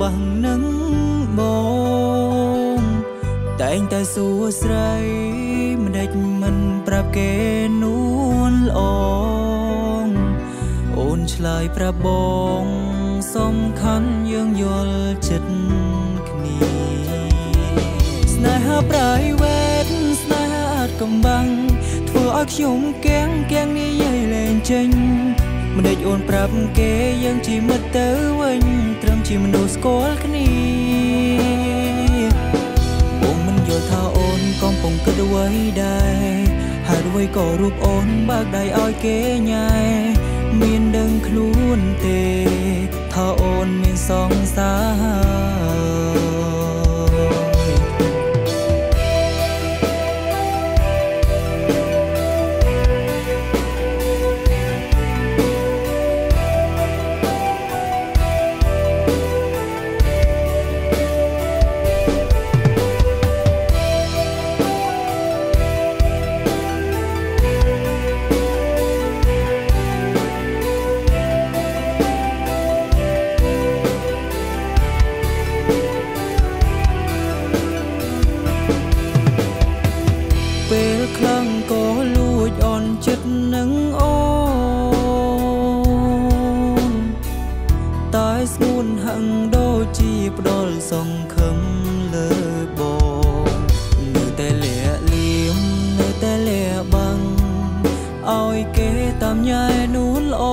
បាស់នឹងបងតែងតែសួរស្រីមិនដេចមិនប្រាប់គេនួនល្អអូនឆ្លើយប្រាប់បងសំខាន់យើងយល់ចិត្តគ្នាស្នេហាប្រៃវេតស្នេហាអាចកំបាំងធ្វើឲ្យខ្ញុំកៀងកៀងនិយាយលែងចេញមិនដេចអូនប្រាប់គេយើងជាមិត្តទៅវិញត្រឹម ជាមនុស្សស្គាល់គ្នាបងមិនយល់ថាអូនកំពុងគិតអ្វីដែរហើយអ្វីក៏រូបអូនបើកដៃឲ្យគេញ៉ែមានដឹងខ្លួនទេ ថាអូនមានសង្សារ សង្ឃឹមលើបងនៅតែលាក់លៀមនៅតែលាក់បាំងឲ្យគេតាមញ៉ែនួនល្អ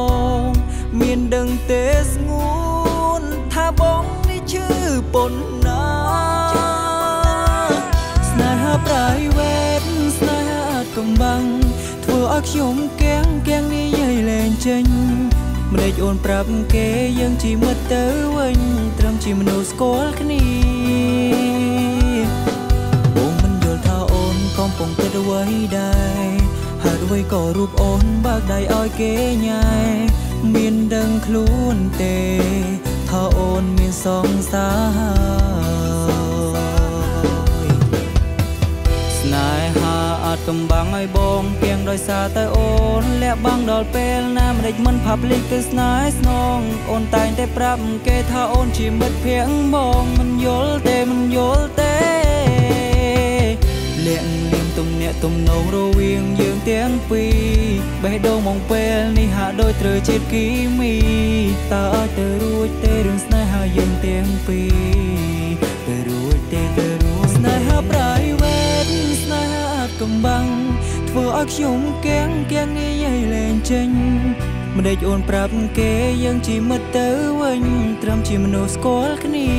មានដឹងទេស្ងួនថាបងនេះឈឺប៉ុណ្ណាស្នេហាប្រៃវេតស្នេហាអាចកំបាំងធ្វើឲ្យខ្ញុំកៀងកៀងនិយាយលែងចេញ មិនដេចអូនប្រាប់គេយើងជាមិត្តទៅវិញត្រឹមជាមនុស្សស្គាល់គ្នាបងមិនយល់ថាអូនកំពុងគិតអ្វីដែរហើយអ្វីក៏រូបអូនបើកដៃឲ្យគេញ៉ែមានដឹងខ្លួនទេថាអូនមានសង្សារ កំបាំងឲ្យបងគៀងដោយសារតែអូនលាក់បាំងដល់ពេលណាមិនដេចមិនផាប់លីកទៅស្នេហ៍ស្នងអូនតែងតែប្រាប់គេថាអូនជាមិត្តភក្តិបងមិនយល់ទេមិនយល់ទេលាក់លៀងទំនាក់ទំនងរវាងយើងទាំងពីរបេះដូងមកពេលនេះហាក់ដូចត្រូវជាតិគីមីតើអាចទៅរួចទេរឿងស្នេហាយើងទាំងពីរទៅរួចទេទៅរួចស្នេហាប្រៃវេតស្នេហាអាច កំបាំងធ្វើឲ្យខ្ញុំកៀងកៀងនិយាយលែងចេញមិនដេចអូនប្រាប់គេយើងជាមិត្តទៅវិញត្រឹមជាមនុស្សស្គាល់គ្នា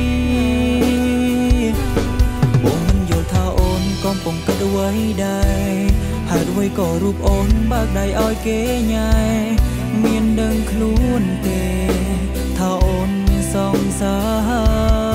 បងមិនយល់ថាអូនកំពុងគិតអ្វីដែរហើយអ្វីក៏រូបអូនបើកដៃឲ្យគេញ៉ែមានដឹងខ្លួនទេថាអូនមានសង្សារ